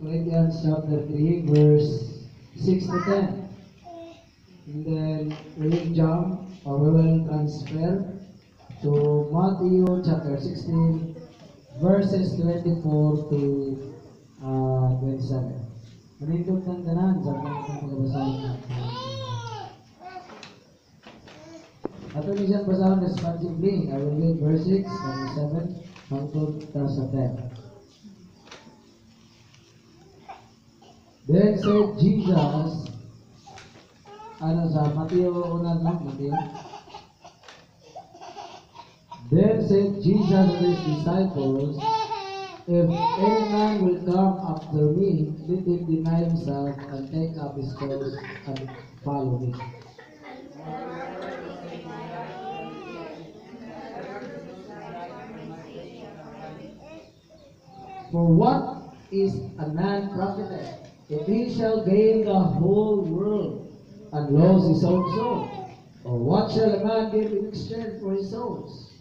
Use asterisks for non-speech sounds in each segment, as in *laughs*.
Corinthians chapter 3, verse 6 to 10. And then we will jump or we will transfer to Matthew chapter 16, verses 24 to uh, 27. Manindot ng tanan sa mga pagbabasahin natin. Ato ni siyang basahin responsibly. I will read verse 6, 27, hangtod sa 10. Then said Jesus, ano sa Mateo una no? Mateo? Then said Jesus to his disciples, If any man will come after me, let him deny himself and take up his cross and follow me. For what is a man profited if he shall gain the whole world and lose his own soul? Or what shall a man give in exchange for his souls?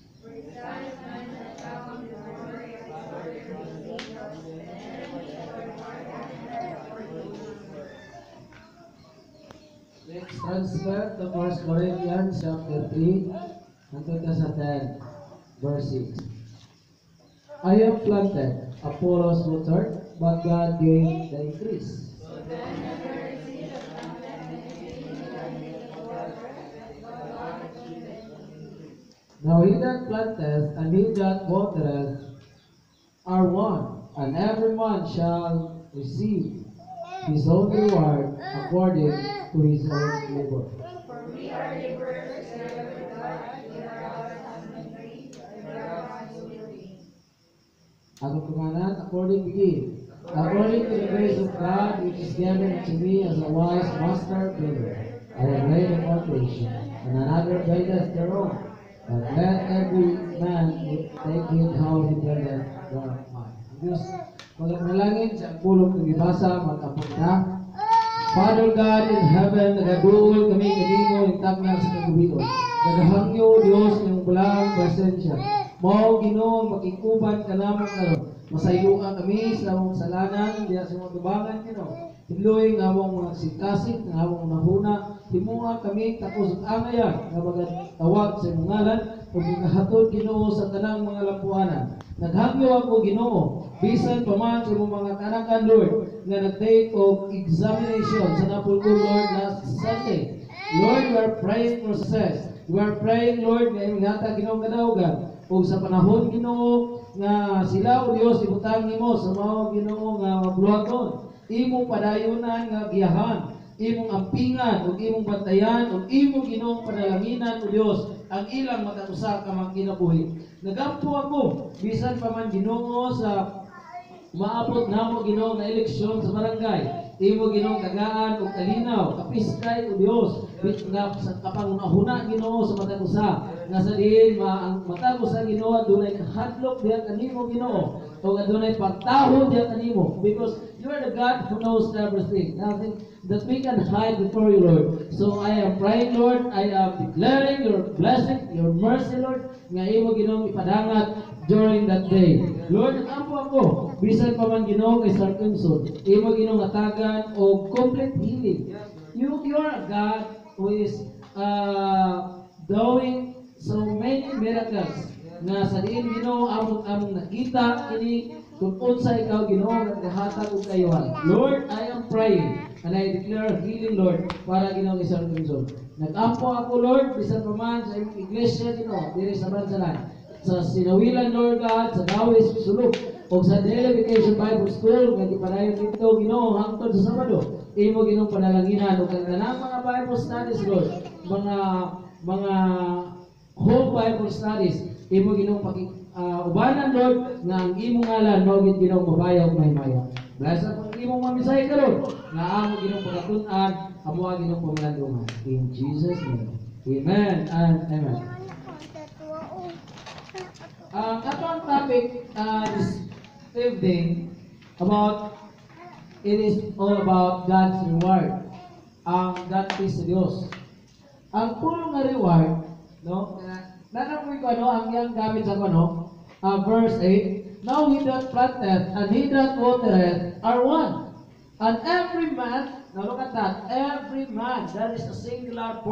Next transfer to 1 Corinthians chapter 3 until sa 10 verse 6. I am planted, Apollos watered, but God gave the increase. Now he that planteth and he that watereth are one, and every man shall receive his own reward according to his own labor. For we according begin. According to the grace of God, which is given to me as a wise master builder, I have laid a foundation, and another buildeth thereon. But let every man take it how he buildeth the man. Ang Diyos, magamalangin sa pulong ng ibasa, magkapunta. Father God in heaven, nagaduol kami kanino ng tagna sa kagabion. Nagahangyo Diyos ng bulang presensya. Mao Ginoo makikuban ka naman karon. Masayuan kami sa among salanan diya sa mga tubangan Ginoo. Hiloy nga among mga sikasik, nga among nahuna, himuha kami tapos at angayan nga tawag sa imong ngalan ug gikahatod Ginoo sa tanang mga lampuanan. Naghangyo ako Ginoo bisan pa man sa imong mga kanakan Lord nga nag-take of examination sa napulgo Lord last Sunday. Lord, we are praying for success. We are praying, Lord, nga hatag Ginoo kadaugan. O sa panahon Ginoo nga sila o Dios ibutang nimo sa mao Ginoo nga mabluhaton. Imong padayunan nga giyahan imong ampingan ug imong bantayan ug imong Ginoo panalanginan o Dios ang ilang matag usa ka mga kinabuhi. Nagampo ako bisan pa man Ginoo sa maabot namo Ginoo nga eleksyon sa barangay. Imo Ginoo tagaan ug kalinaw, kapiskay o Dios, bit nga sa kapangunahuna Ginoo sa matag usa. Nga sa diin ma ang matag usa Ginoo dunay hadlok diha kanimo Ginoo. O adunay pagtahod diha kanimo because you are the God who knows everything. Nothing that we can hide before you, Lord. So I am praying, Lord. I am declaring your blessing, your mercy, Lord. Nga imo Ginoo ipadangat during that day. Lord, nag-ampo ako. Bisan pa man Ginoo kay Sarkinson. Imo Ginoo ngatagan o complete healing. You, you are a God who is uh, doing so many miracles nga sa diin Ginoo among among nakita ini kung unsa ikaw Ginoo nga gahatag og kayuhan. Lord, I am praying and I declare healing Lord para Ginoo ni Sarkinson. Nag-ampo ako Lord bisan pa man sa imong iglesia Ginoo diri sa Bansalan sa sinawilan Lord God, sa Dawis, Sulok, o sa Daily Bible School, nga gipadayon dito, Ginoo, hangtod sa Sabado, imo Ginoo panalanginan, o kanang mga Bible studies, Lord, mga, mga whole Bible studies, imo Ginoo paki, uh, ubanan, Lord, nga ang imong ngalan, mawagit Ginoo mabayaw may maya. Bless ang imong mamisay karon nga amo Ginoo pagatunan, amo Ginoo pamalandungan. In Jesus' name. Amen and amen. Ang atong topic uh, this evening about it is all about God's reward. Ang God is Diyos. Ang pulong nga reward, no? Na ko ano, ang yang gamit sa ano, uh, verse 8, Now he that planteth and he that watereth are one. And every man, now look at that, every man, that is a singular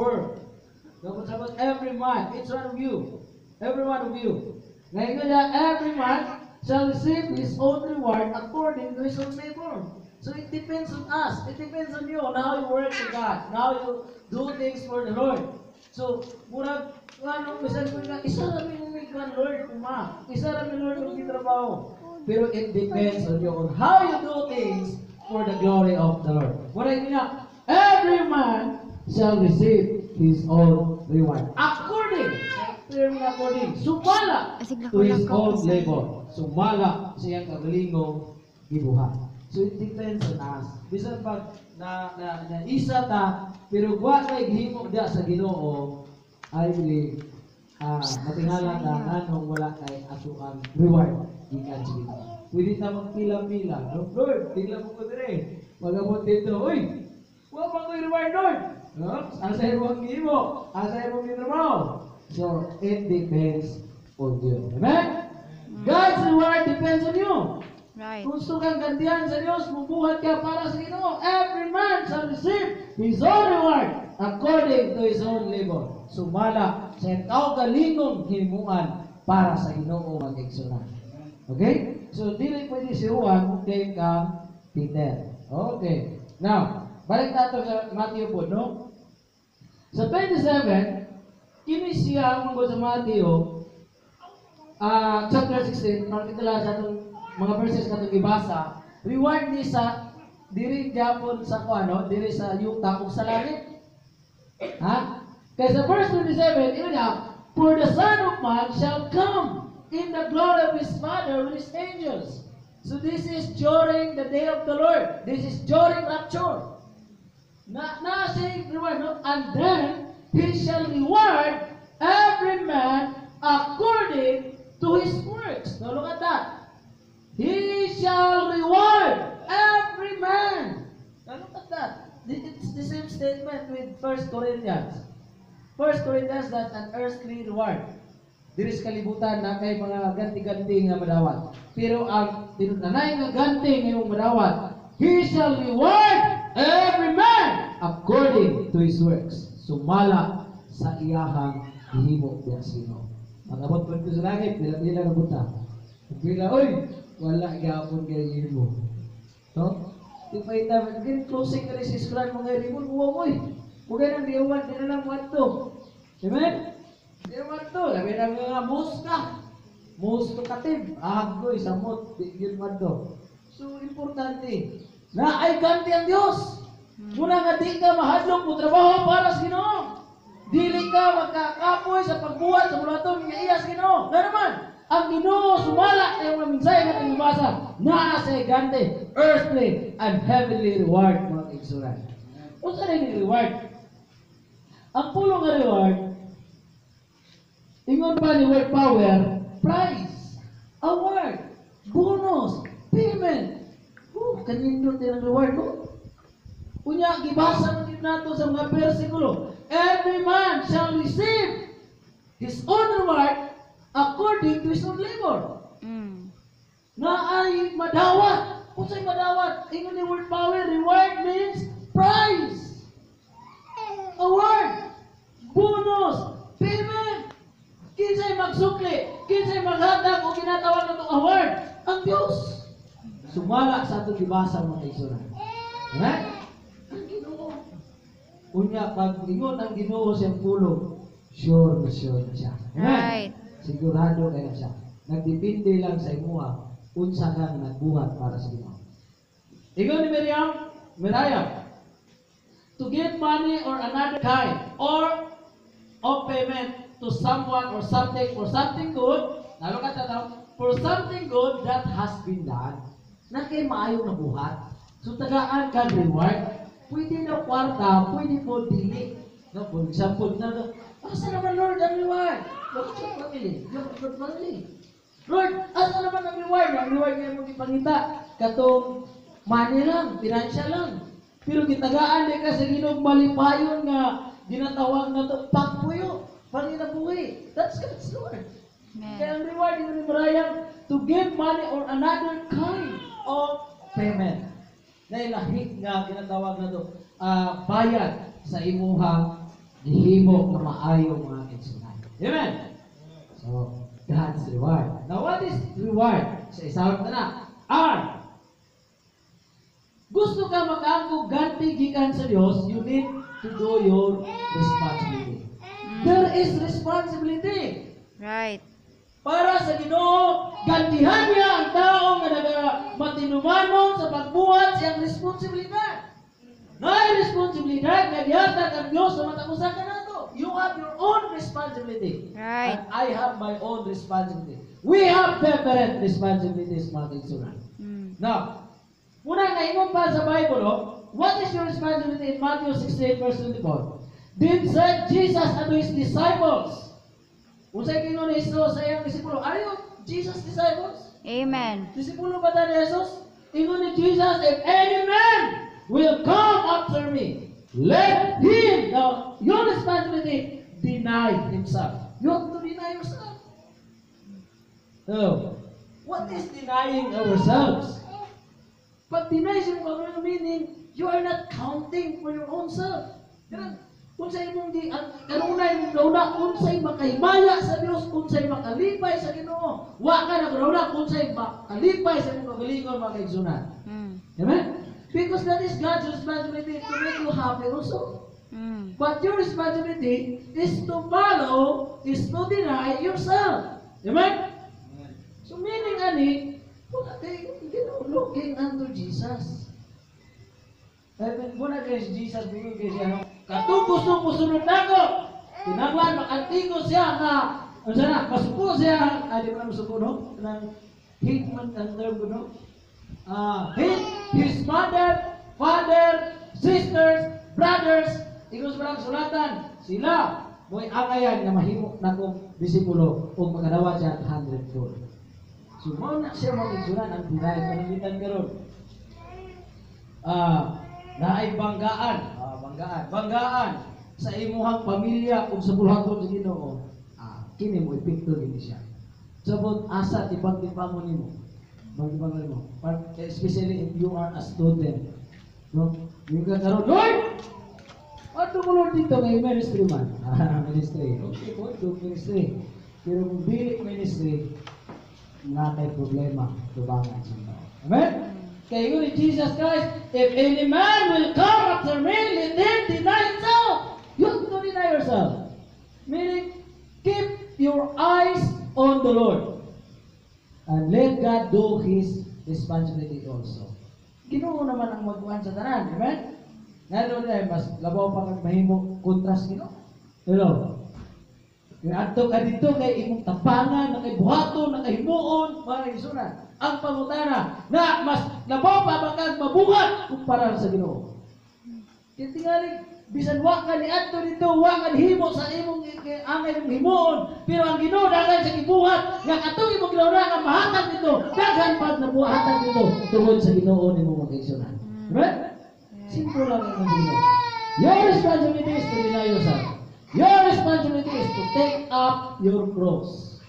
sabat every man, each one of you, every one of you. Ngayon niya, every man shall receive his own reward according to his own labor. So it depends on us. It depends on you, on how you work to God, how you do things for the Lord. So, murag, ano, bisan ko nga, isa rami mo may kan Lord, kuma. Isa rami Lord kung trabaho. Pero it depends on you, on how you do things for the glory of the Lord. Murag nga, every man shall receive his own reward. According, term nga according, sumala na to his own labor. Sumala siya kagalingong gibuhat. So it depends on us. Bisan pag na, na, na isa ta, pero wa kay gihimo dia sa Ginoo, I believe ah matingala ka nganong wala kay ato ang reward gikan sa. Pwede ta magpila-pila. No, Lord, tingnan mo ko dire. Magabot dito, uy. Wa pa ko reward Lord. No? Asa mo ang gihimo? Asa mo ang trabaho? So it depends on you. Amen? God's reward depends on you. Right. Gusto kang gantihan sa Diyos, mabuhat ka para sa Ginoo. Every man shall receive his own reward according to his own labor. Sumala sa ikaw galingong himuan para sa Ginoo mag-eksonan. Okay? So, dili pwede si Juan kay ka Peter. Okay. Now, balik nato sa Matthew po, no? Sa 27, kini siya ang mga sa Matthew, ah chapter 16, particular sa atong mga verses na itong ibasa, reward ni sa diri gyapon sa ano, diri sa yuta ug sa langit. Ha? Kaya sa verse 27, ino niya, For the Son of Man shall come in the glory of his Father with his angels. So this is during the day of the Lord. This is during rapture. Na saying reward, no? And then he shall reward every man according to his works. Now look at that. He shall reward every man. Now look at that. It's the same statement with 1 Corinthians. 1 Corinthians, that's an earthly reward. Diri sa kalibutan na kay mga ganti-ganti nga madawat. Pero ang tinunanay nga ganti nga yung madawat, He shall reward every man according to his works. Sumala sa iyahang gihimo diya sino. Magabot pa sa langit, pila-pila na buta. Pila, oy, wala gyapon kay gihimo. No? Di gin closing ka rin si Skran mga ribon, buwa mo eh. Huwag nang diuman, di na lang wanto. Amen? Di na wanto, labi na nga muska. Muska katib, agoy, samot, di yun wanto. So, importante, na ay ganti ang Diyos. Muna nga di ka mahadlok mo trabaho para sa Ginoo. Dili ka magkakapoy sa pagbuhat sa mulaton nga iya sa Ginoo. Naman, ang Ginoo sumala sa mga minsay nga tinubasa na sa gante, earthly and heavenly reward mga kaigsuran. Unsa na yung reward? Ang pulong nga reward, ingon pa ni word power, prize, award, bonus, payment. Oh, kanindot din ang reward mo. Unya, gibasa man din nato sa mga versikulo. Every man shall receive his own reward according to his own labor. Mm. Na ay madawat. Kung sa'y madawat, ingon ni word power, reward means prize. Award. Bonus. Kinsay magsukli. Kinsay maghatag o ginatawag na itong award. Ang Diyos. Sumala sa atong gibasa mga kaisuran. Amen? Ang Ginoo. Unya, pag ingon ang Ginoo siyang pulong, sure na sure na siya. Amen? Right. Sigurado kaya siya. Nagdepende lang sa imuha unsa kang nagbuhat para sa Ginoo. Ikaw ni Miriam, Miriam, to give money or another kind or of payment to someone or something for something good, lalo ka tataw, for something good that has been done, na kay maayo na buhat. So tagaan ka reward. Pwede na kwarta, pwede po dili. No, for example, na, asa naman Lord ang reward? Look at family. Look at family. Lord, asa naman ang reward? Ang reward nga mong ipangita. Katong money lang, financial lang. Pero gitagaan di ka sa ginog malipayon nga ginatawag na to pagpuyo, panginabuhi. That's God's Lord. Kaya ang reward ni Brian to give money or another kind of payment. Dahil lahit nga ginatawag na to, ah, bayad sa imuhang gihimo na maayo mga kinsunan. Amen? So, God's reward. Now, what is reward? Sa isang na R. Gusto ka makaangkog ganti gikan sa Dios, you need to do your responsibility. There is responsibility. Right. Para sa Ginoo, gantihan niya ang tao nga naga matinumanon sa pagbuhat siyang responsibilidad. Ngay responsibilidad nga gihatag ang Dios sa matang usa ka nato. You have your own responsibility. Right. And I have my own responsibility. We have different responsibilities, mga kaigsunan. Mm. Now, muna nga ingon pa sa Bible, oh, what is your responsibility in Matthew 16 verse 24? Then said Jesus unto his disciples, Unsay kingon ni Jesus sa iyang disipulo, Are you Jesus' disciples? Amen. Disipulo ba ta ni Jesus? Ingon ni Jesus, If any man will come after me, let him, now, your responsibility, deny himself. You have to deny yourself. So, what is denying ourselves? Pag deny siya mo ano meaning, you are not counting for your own self. Kaya, unsay imong di kanunay mong dauna, unsay makahimaya sa Dios, unsay makalipay sa Ginoo. Wa ka na dauna, unsay makalipay sa imong kagalingon mga kaigsunan. Mm. Amen? Because that is God's responsibility to make you happy also. Mm. But your responsibility is to follow, is to deny yourself. Amen? So meaning ani, wala kayo, you know, looking unto Jesus. Amen. Muna kay Jesus, bigyan kay siya, no? Katong gusto mo sunod nako. Tinagwan, makantigo siya nga, ano sana, masuko siya, ah, di ba na masuko, no? Nang hate man ang term ko, no? Ah, hate his mother, father, sisters, brothers, igos ba ang sulatan, sila, mo'y angayan nga mahimo na kong disipulo o magkadawa siya at hundredfold. So, mao na siya mag-igsunan ang pinay panangitan karon. Ah, naay banggaan, ah, banggaan, banggaan sa imuhang pamilya kung sa bulhaton sa Ginoo. Ah, kini mo epekto gini siya. Sabot asa tibang-tibang nimo. Bang-tibang mo. Especially if you are a student. No? Yung ka karon, Lord! Ano mo Lord dito kay ministry man? *laughs* Ah, ministry. Okay po, do ministry. Pero kung dili ministry, nga kay problema, tubangan sa tao. Amen? Kaya yun ni Jesus Christ, if any man will come after me, let him deny himself. You have to deny yourself. Meaning, keep your eyes on the Lord. And let God do His responsibility also. Ginoo naman ang magkuhan sa tanan. Amen? Ngayon na mas labaw pa kang mahimo kontras Ginoo. Hello? Yung adto ka dito kay imong tapangan, na kay buhaton, na kay himuon, mga isunan. Ang pangutana na mas labaw pa ba kang mabuhat kumpara sa Ginoo. Kaya tingali, bisan wa ka ni adto dito, wa ka himo sa imong angay mong himuon, pero ang Ginoo daghan sa gibuhat, nga katong imong ginauna nga mahatag dito, daghan pa na buhatan dito tungod sa Ginoo nimo mga isunan. Right? Simple lang ang Ginoo. Your responsibility is to deny yourself. Your responsibility is to take up your cross.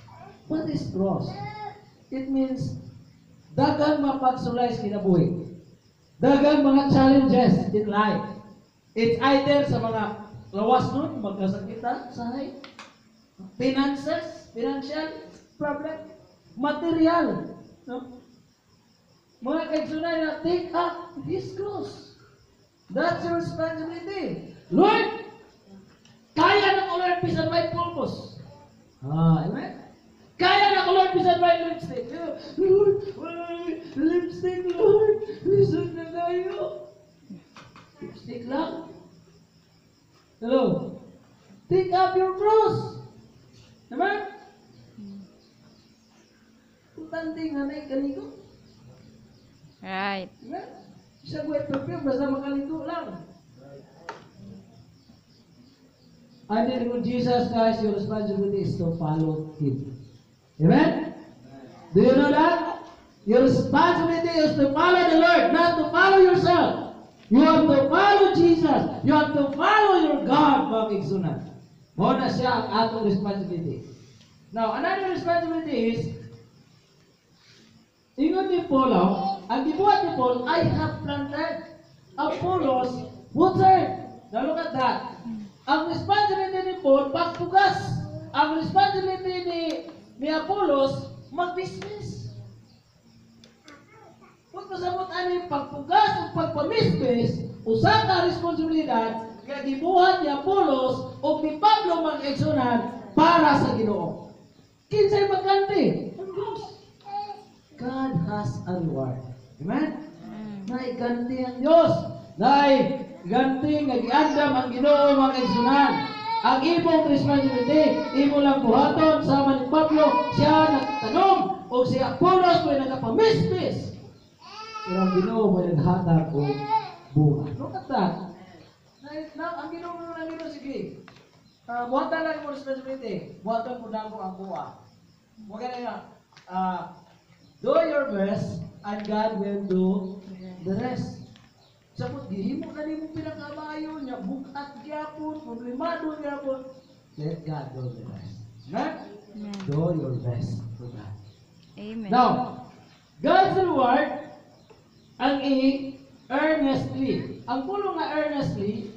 What is cross? It means dagang mapagsulay sa kinabuhi. Dagang mga challenges in life. It's either sa mga lawas nun, magkasakita, sahay, finances, financial problem, material, no? Mga kaigsunay na take up His cross. That's your responsibility. Lord, kaya Lord bisan may pulpos. Ah, amen? Kaya na ko Lord bisan may lipstick. Lord, lipstick Lord. Bisan na kayo. Lipstick lang. Hello? Take up your cross. Amen? Putante nga na ikaligo. Right. Amen? Siya buhay perfume, basta makaligo lang. And then with Jesus Christ, your responsibility is to follow Him. Amen? Do you know that? Your responsibility is to follow the Lord, not to follow yourself. You have to follow Jesus. You have to follow your God, mga igsunan. Mo na siya ang atong responsibility. Now, another responsibility is, ingon ni Paulo, ang gibuhat ni Paul, I have planted, Apollos watered. Now look at that. Ang responsibility ni Paul, pagpugas. Ang responsibility ni, ni Apollos, mag-business. Kung pasabot yung pagpugas o pagpamisbis, usa ka responsibilidad nga gibuhat ni Apollos o ni Pablo mag-eksonan para sa Ginoo. Kinsay magkanti? Ang Diyos. God has a reward. Amen? Nay ganti ang Dios. Nay ganti nga giandam ang Ginoo kaigsunan. Ang imong responsibility, imo lang buhaton sama ni Pablo, siya nagtanong o si Apollos may nagapamismis. Pero ang Ginoo may naghatag o at that. Nay, na, ang Ginoo mo lang Ginoo sige. Uh, buhatan lang mo responsibility. Buhatan mo lang ang buwa. Huwag ka na ah, do your best and God will do the rest. Sabot gihimo na nimo pinakabayo niya bukat gyapon, problemado gyapon. Let God do the rest. Amen? Amen. Do your best for God. Amen. Now, God's reward ang i earnestly. Ang pulong nga earnestly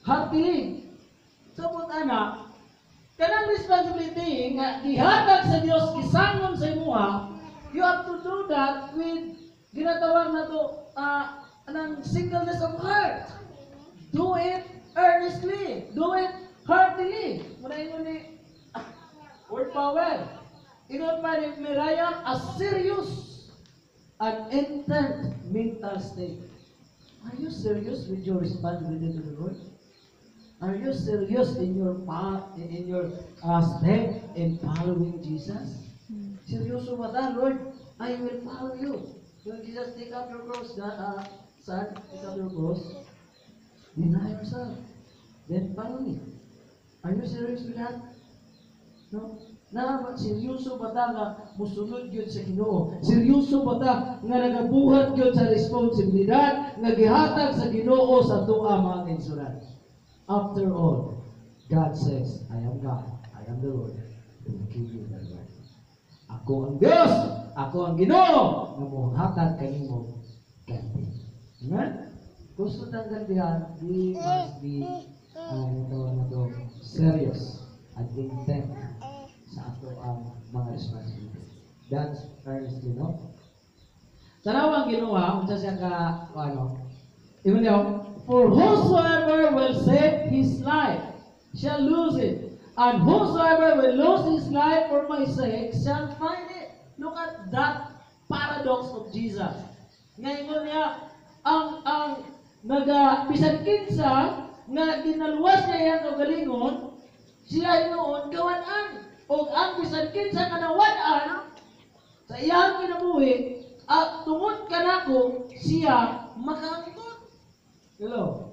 heartily. Sabot ana, kanang responsibility nga gihatag sa Dios gisangon sa imuha, you have to do that with ginatawag na to ah anang singleness of heart. Do it earnestly. Do it heartily. Muna ingon ni ah, word power. Ingon pa ni Miriam, a serious and intent mental state. Are you serious with your responsibility to the Lord? Are you serious in your path, in, your uh, step in following Jesus? Mm. Seryoso ba ta, Lord? I will follow you. When Jesus take up your cross, uh, son, take up your cross, deny yourself, then follow me. Are you serious with that? No? Na seryoso ba ta nga musunod gyud sa Ginoo? Seryoso ba ta nga nagabuhat gyud sa responsibilidad nga gihatag sa Ginoo sa tuwa mga kaigsunan? After all, God says, I am God, I am the Lord, who will give you the right. Ako ang Diyos, ako ang Ginoo, nga muhatag kanimo ganti. Amen? Gusto tang gantihan, we must be, uh, ito na to, serious at intent sa ato ang mga responsibility. That's earnestly, no? Tanaw ang ginawa, unsa siya ka, ano, Even now, for whosoever will save his life shall lose it, and whosoever will lose his life for my sake shall find it. Look at that paradox of Jesus. Ngayon niya, ang ang naga bisan kinsa nga ginaluwas niya yang kagalingon, siya noon kawan-an. O ang bisan kinsa nga nawan-an, sa iyang kinabuhi, at tungod ka nako, siya makaangkot. Hello?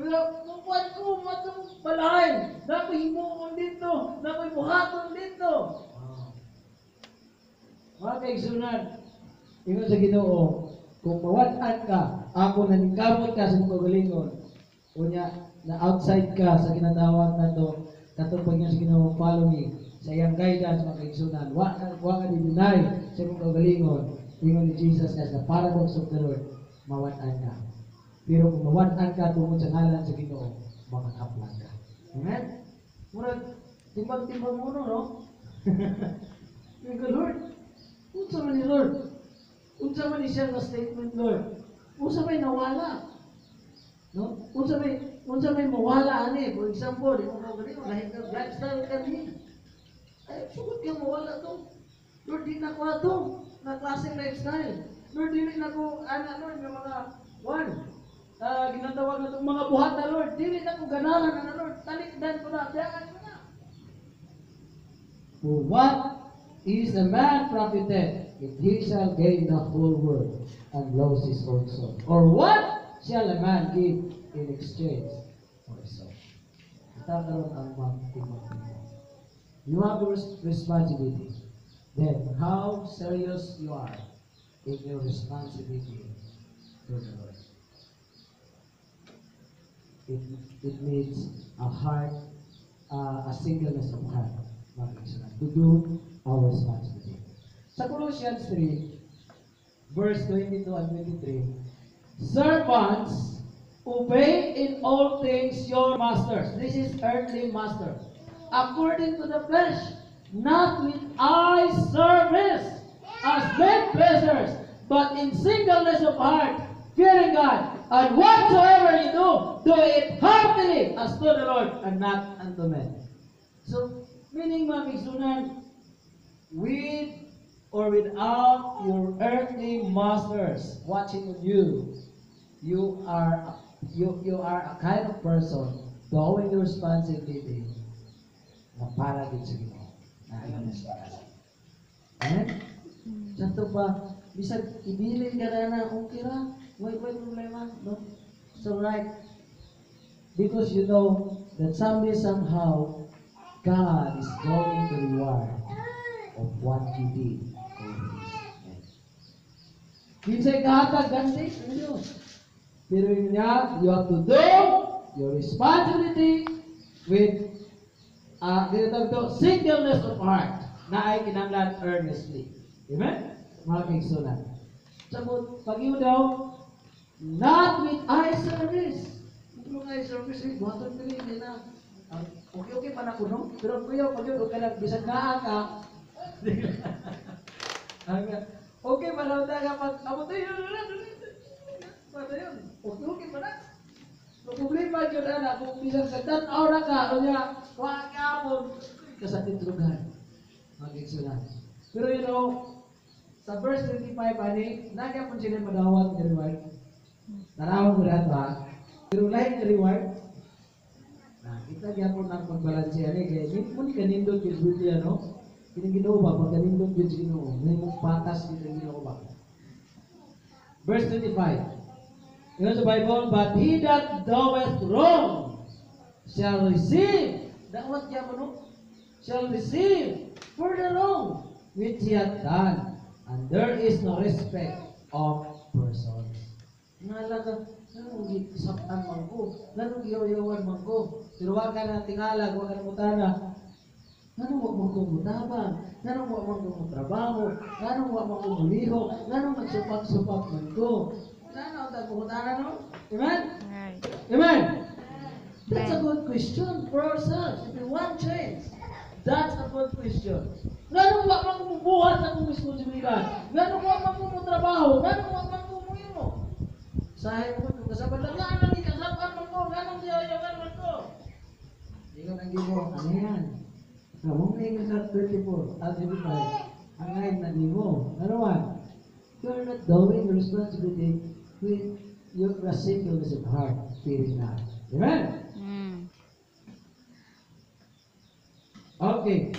Wala, kukuhan ko, matong balahin. Nakoy himuon dito. Nakoy buhaton dito. Mga kaigsunan, ingon sa ginoo, kung mawatan ka, ako naningkamot ka sa mga kagalingon, unya, na outside ka sa ginatawag na to, katupag niya sa ginoo, follow me, sa iyang guidance, mga kaigsunan, wa ka, wa ka dinay sa mga kagalingon, ingon ni Jesus as the paradox of the Lord, mawatan ka. Pero kung mawatan ka tungkol sa ngalan sa Ginoo, makakaplan ka. Amen? Murag, timbang-timbang mo no, no? *laughs* Yung ka, Lord, unsa man ni Lord? Unsa man ni siya nga statement, Lord? Unsa may nawala? No? Unsa may unsa may mawala ani? For example, yung mga ganito, lahi ka lifestyle ka ni. Ay, sugod ka mawala to. Lord, di na ko ato. Na klaseng lifestyle. Lord, di na ko, ana, Lord, yung mga, one, Ah, ginatawag na itong mga buhat na Lord. Dili na ko ganahan na Lord. Talikdan ko na. Diyan ko na. For what is a man profited if he shall gain the whole world and lose his own soul? Or what shall a man give in exchange for his soul? Tataroon ang mga timothy. You have res- responsibility. Then, how serious you are in your responsibility to the Lord. It, it needs a heart uh, a singleness of heart. Mga kaibigan, To do our responsibility. Sa Colossians 3, verse 22 and 23, Servants, obey in all things your masters. This is earthly master. According to the flesh, not with eye service as men pleasures, but in singleness of heart, fearing God. And whatsoever you do, do it heartily as to the Lord and not unto men. So, meaning mga kigsunan, with or without your earthly masters watching on you, you are you you are a kind of person doing your responsibility na para din sa Ginoo. Na alam mo siya. Amen? Santo ba, bisag ibilin ka na na, okay ra, why, why problema, no? So right, because you know that someday somehow, God is going to reward of what you did. Kinsay kahatag ganti sa Diyos. Pero yun niya, you have to do your responsibility with uh, dito to, singleness of heart na ay kinanglan earnestly. Amen? Mga kaigsunan. Sabot, pag yun daw, not with eye service. Kung eye service, eh, buhaton ka rin, na. Ah, Okay, okay pa na ko, no? Pero kuya, pag yun, okay lang, bisan na ka. Okay pa na tayo kapag, amo tayo, yun, yun, yun, yun, okay, okay pa na. Ang problema yun na, kung bisan sa tanaw na ka, o niya, wag ka mo, kasakit lugar. Mag-exulan. Pero you know, sa verse 25, ani, nagya po sila madawat ng lahat ng reward, Nah, kita dia pun nak pagbalanse ani kay ni mo ni kanindot yung Biblia no. Kini Ginoo ba pag kanindot yung Ginoo, may patas Ginoo ba. Verse 25. In the Bible, but he that doeth wrong shall receive. Dawat niya mo no? Shall receive for the wrong which he hath done. And there is no respect of persons. Nalaga, ganun gisaptan man ko, ganun giyaw-yawan man ko. Pero wag ka na tingala, wag ka na mutana. Ganun wag man ko mutabang, ganun wag man ko mutrabaho, ganun wag man ko muliho, ganun magsupak-supak man ko. Ganun ang tagpumutana no? Amen? Amen? That's a good question for ourselves. If we want change, that's a good question. Ganun wag man ko mubuhat sa kong responsibilidad? Ganun wag man ko mutrabaho? Ganun wag man ko muhimo? Sahay mo kung kasabad lang, nga nang ikasapan mo ko, ganun siya yaman mo ko. Ikaw nang gibo, ano yan? Kamu na yung sa 34, at 35, ang ngayon na gibo. Ano man? You're not doing your responsibility with your singleness of heart, fearing God. Amen? Mm. Okay.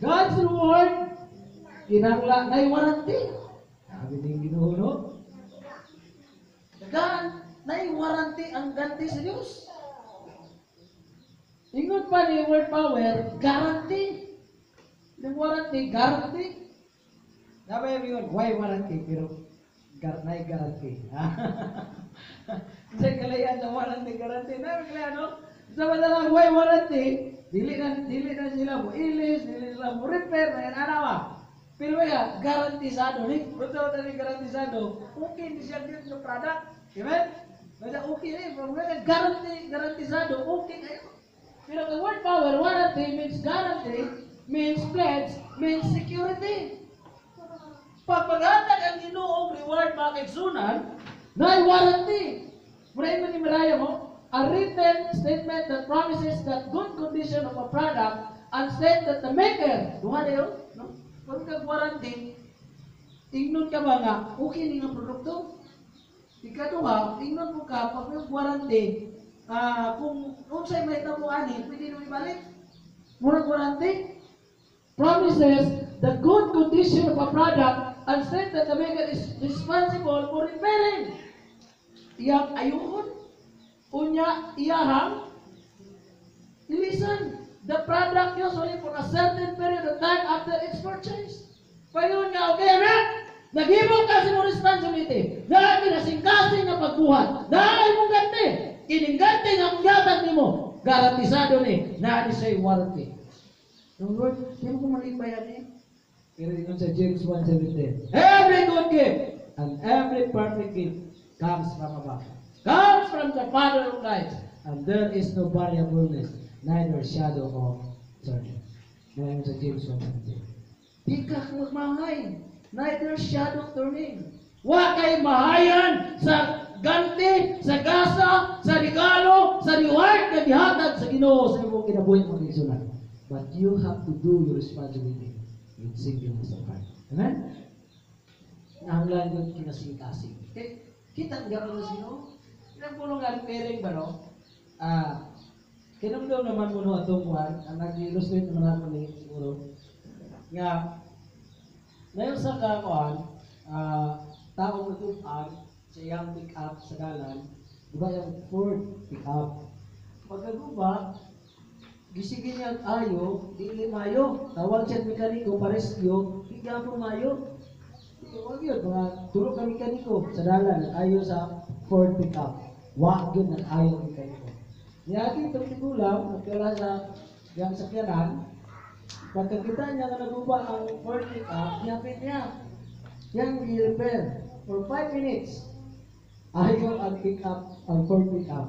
God's reward, kinangla na yung warranty. Sabi ni Ginoo, no? God, na warranty ang ganti sa Diyos. Ingon pa ni word power, guarantee. Yung warranty, guarantee. Sabi yung yun, why warranty? Pero, gar na yung guarantee. *laughs* Sa kalayan sa warranty, guarantee. Na, kalayan, no? Sa madalang why warranty, dili na, dili na sila mo ilis, dili sila mo repair, na yan, ano ba? Pero kaya, garantisado ni. Betul tadi garantisado. Okay di siya din yung product. Amen? Basta okay. Pero kaya, garanti, garantisado. Okay kayo. Pero the word power, warranty means guarantee, means pledge, means security. Pag maghatag ang Ginoong reward mga kaigsunan, na warranty. Muna mo ni Maraya mo, a written statement that promises that good condition of a product and state that the maker, duha na yun, no? Kung kag warranty, tingnon ka ba nga, okay ni nga produkto? Ikaduha, tingnon mo ka, pag may warranty, ah kung sa'yo may tamo ani, pwede nyo ibalik. Murag warranty, promises the good condition of a product and state that the maker is responsible for repairing. Iyang ayuhon, unya iyahang ilisan. The product usually for a certain period of time after its purchase. Payon nga, okay na? Naghimo ka sa mo responsibility. Dahil kinasingkasing nga pagbuhat. Dahil mong ganti. Kining ganti nga mong yatag ni mo. garantisado ni, na ni siya warranty. No Lord, di mo ko malipayan eh. Pero yun sa James 1.17. Every good gift and every perfect gift comes from above. Comes from the Father of lights. And there is no variableness, neither shadow of turning. Ngayon sa James 1.17. Di ka magmahay. Neither shadow turning. Wa kay mahayan sa ganti, sa gasa, sa regalo, sa reward na gihatag sa Ginoo sa imong kinabuhi mo igsunan. But you have to do your responsibility in singleness of heart. Amen? Nahanglan yung kinasing-kasing. Eh, kita ang gano'n na sino? Ilang puno nga pairing ba no? Ah, kinamdaw naman mo no atong ang nag-illustrate naman ako ni siguro. Nga, ngayon sa kakuhan, ah, taong natupan sa iyang pick up sa dalan, di ba yung Ford pick up? Pagkaguba, gisigin niya ayo, dili mayo. Tawag siya mekaniko, paresyo, di po mayo. Huwag yun, mga tulog ka mekaniko sa dalan, ayo sa Ford pickup. Wag yun ang ng mekaniko. Niyagi itong tigulang, nagkala sa yung sakyanan, pagkakita niya na naguba ang Ford pickup, niyapit niya. Yan i-repair. For 5 minutes, ayaw ang pick-up, ang Ford pick-up.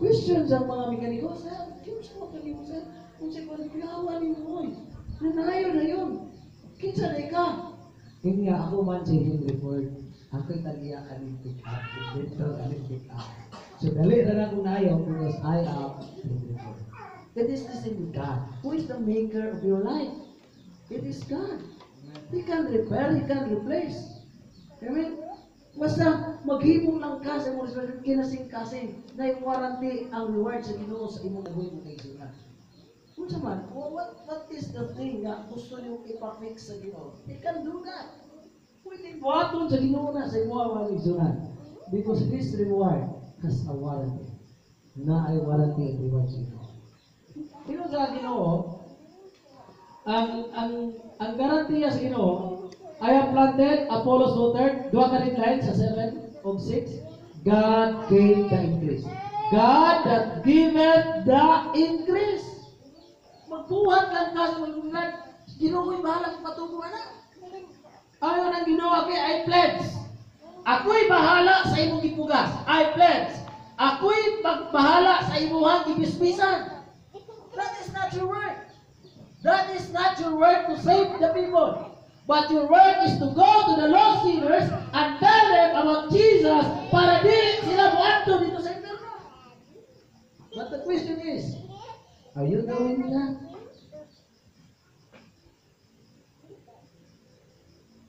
Questions ang mga mekaniko, Sir, kino sa mekaniko, Sir? Kung sa piyawa ni Moy, nanayo na yun. Kinsa na ka? Hindi nga ako man si Henry Ford. Ako'y tagiya ka ng pick-up. Dito ka ng pick-up. So, dali na lang kung ayaw because I am Henry Ford. It is same with God. Who is the maker of your life? It is God. He can repair, He can replace. Amen? Basta maghimong lang ka sa imong responsibility kinasing-kasing na yung warranty ang reward sa Ginoo sa imong nabuhi mo Ginoo. Kung sa man, wha- what, what is the thing na gusto niyo ipafix sa Ginoo? He can do that. Pwede buhaton sa Ginoo na sa imong mga igsunan. Because His reward has a warranty. Na ay warranty ang reward sa Ginoo. Sino sa Ginoo, ang ang ang garantiya sa Ginoo, I am planted, Apollos watered, duha ka rin lines sa 7 of 6. God gave the increase. God that giveth the increase. Magbuhat lang ka sa mga Ginoo ko'y bahala sa patubuhan na. Ayaw ng Ginoo kay I pledge. Ako'y bahala sa imong gipugas. I pledge. Ako'y magbahala sa imong gibisbisan. Is not your work. That is not your work to save the people. But your work is to go to the lost sinners and tell them about Jesus para di sila muadto dito sa inferno. But the question is, are you doing that?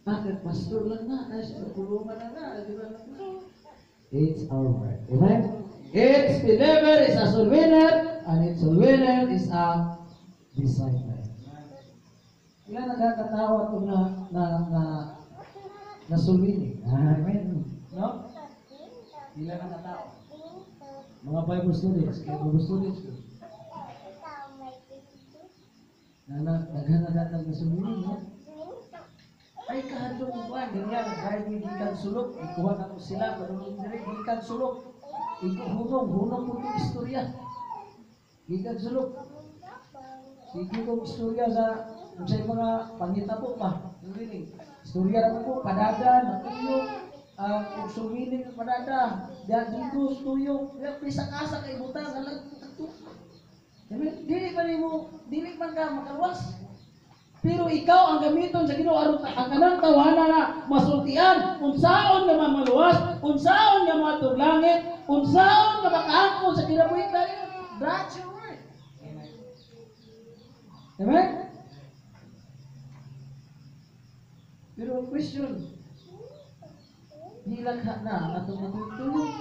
Bakit pastor lang na? Kasi tulungan na na. Ba? It's our work. Amen? Its believer is a soul winner and its winner is a disciple. Ilan nagkakatawa kung na na na na sulwini. Amen. No? Ilan nakatawa? Mga Bible students, kaya Bible students ko. Na na naghanagadag na sulwini, no? Ay, kahadong buwan, ganyan, dahil hindi kan sulok, ikuha na ko sila, diri, hindi kan sulok. Ikaw hunong, hunong po itong istorya. Kan sulok. Sige kong istorya sa kung sa mga pangita po pa. Hindi Istorya na po, padada, natuyok, uh, kung sumiling ng padada, diyan dito, tuyok, diyan pisa kasa kay butang, alam, ito. Dili pa ni mo, dili man ka makawas. Pero ikaw ang gamiton sa Ginoo aron ang kanang tawana na masultian unsaon nga mamaluwas, unsaon nga matud langit, unsaon nga makaangkon sa kinabuhi tayo. That's your word. Amen? Pero ang question, nilagha na atong matutulog.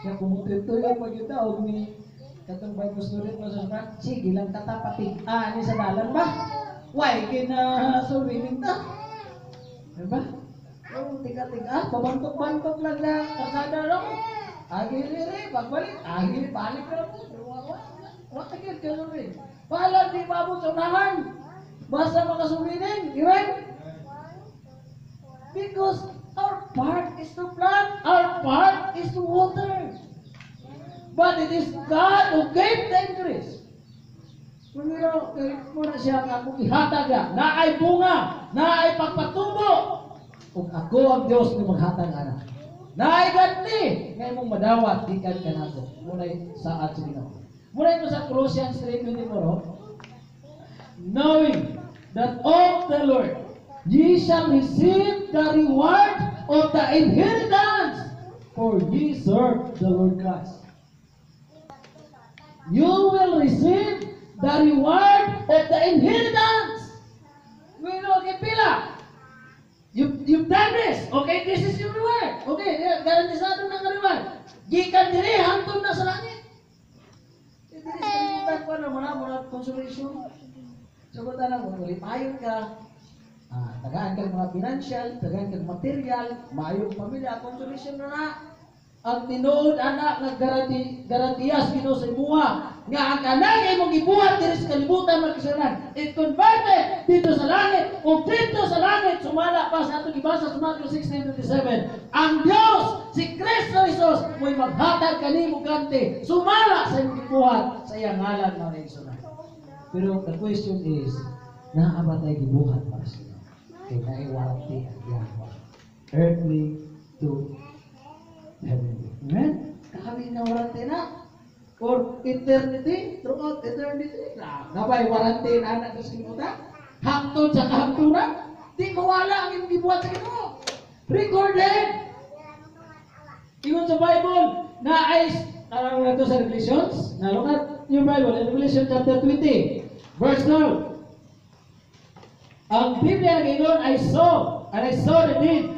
Kaya kung matutulog pag yun daw, ni katong Bible student mo sa Frank, sige lang katapatig. Ah, ni sa dalan ba? Why, kina sulwiling ta. Diba? Oh, tiga-tiga, ah, pabantok-bantok lang na kasada lang. Agi-iri, pagbalik, agi balik na po. What again, kasulwin? Pahala di mabot unahan. Basta makasulining, amen? Because our part is to plant, our part is to water. But it is God who gave the increase. Pero mo na siya nga akong ihatag ya, na ay bunga, na ay pagpatubo. Ug ako ang Dios ni maghatag ana. Na ay ganti nga imong madawat gikan kanako. Munay saad sa Ginoo. Munay ko sa Colossians 3:24. oh. Knowing that of the Lord ye shall receive the reward of the inheritance, for ye serve the Lord Christ. You will receive the reward of the inheritance. We know, okay, pila. You, you've done this. Okay, this is your reward. Okay, garantisado ng reward. Gikan diri, hantong na sa langit. Diri sa kalimutan ko na muna, muna consolation. Sagutan na mo, lipayon ka. Ah, tagaan ka ng mga financial, tagaan ka ng material, maayong pamilya, consolation na na. Ang tinuod anak nga garanti garantiyas Ginoo sa imuha nga ang kanang imong gibuhat diri sa kalibutan mga kasalanan. It converted dito sa langit ug dito sa langit sumala pa sa atong gibasa sa Matthew 16:27 ang Dios si Kristo Jesus mo'y maghatag kanimo ganti sumala sa imong gibuhat sa iyang ngalan mga igsoon pero the question is naa ba tayo gibuhat para sa kay naay warranty ang Yahweh earthly to. Amen? Kami na warranty na. For eternity, throughout eternity. Na, nabay warranty na anak sa kalimutan. Hangtod sa kahangturan. Di mawala ang imong gibuhat sa Ginoo. Recorded. Ingon sa Bible na ay tarang na sa Revelations. Na look your Bible, in Revelation chapter 20, verse 12. Ang Biblia ngayon I saw, and I saw the dead,